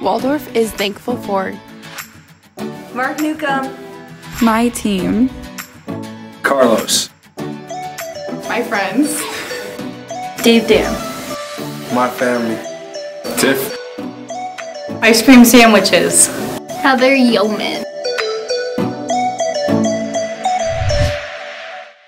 Waldorf is thankful for. Mark Newcomb, my team, Carlos, my friends, Dave Dan, my family, Tiff, ice cream sandwiches, Heather Yeoman,